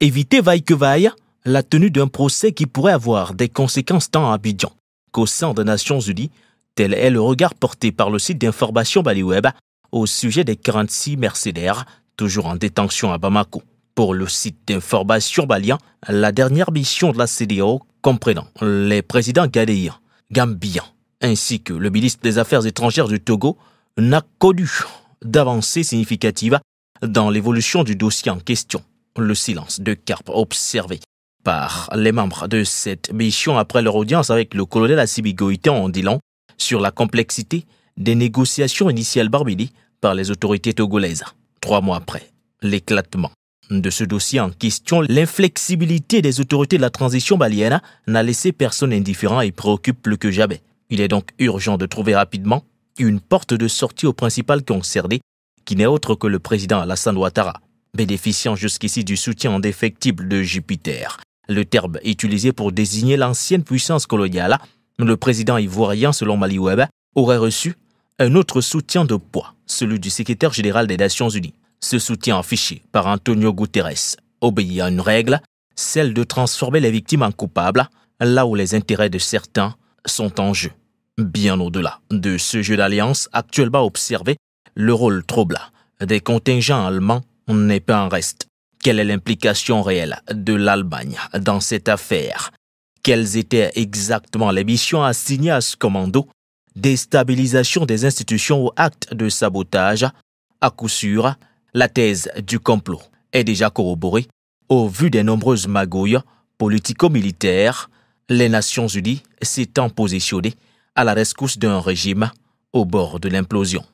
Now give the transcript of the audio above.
éviter vaille que vaille la tenue d'un procès qui pourrait avoir des conséquences tant à Abidjan qu'au sein des Nations Unies, tel est le regard porté par le site d'information Baliweb au sujet des 46 mercenaires toujours en détention à Bamako. Pour le site d'information balien, la dernière mission de la CDO comprenant les présidents ghanéens, gambiens, ainsi que le ministre des Affaires étrangères du Togo, n'a connu d'avancée significative dans l'évolution du dossier en question. Le silence de Carpe observé par les membres de cette mission après leur audience avec le colonel Assimi Goïta en dit sur la complexité des négociations initiales barbélies par les autorités togolaises. Trois mois après l'éclatement de ce dossier en question, l'inflexibilité des autorités de la transition balienne n'a laissé personne indifférent et préoccupe plus que jamais. Il est donc urgent de trouver rapidement une porte de sortie au principal concerné, qui n'est autre que le président Alassane Ouattara, bénéficiant jusqu'ici du soutien indéfectible de Jupiter. Le terme utilisé pour désigner l'ancienne puissance coloniale, le président ivoirien, selon Maliweb, aurait reçu un autre soutien de poids, celui du secrétaire général des Nations Unies. Ce soutien affiché par Antonio Guterres obéit à une règle, celle de transformer les victimes en coupables, là où les intérêts de certains sont en jeu. Bien au-delà de ce jeu d'alliance actuellement observé, le rôle troublant des contingents allemands n'est pas un reste. Quelle est l'implication réelle de l'Allemagne dans cette affaire? Quelles étaient exactement les missions assignées à ce commando? Déstabilisation des institutions ou actes de sabotage À coup sûr, la thèse du complot est déjà corroborée au vu des nombreuses magouilles politico-militaires, les Nations Unies s'étant positionnées à la rescousse d'un régime au bord de l'implosion.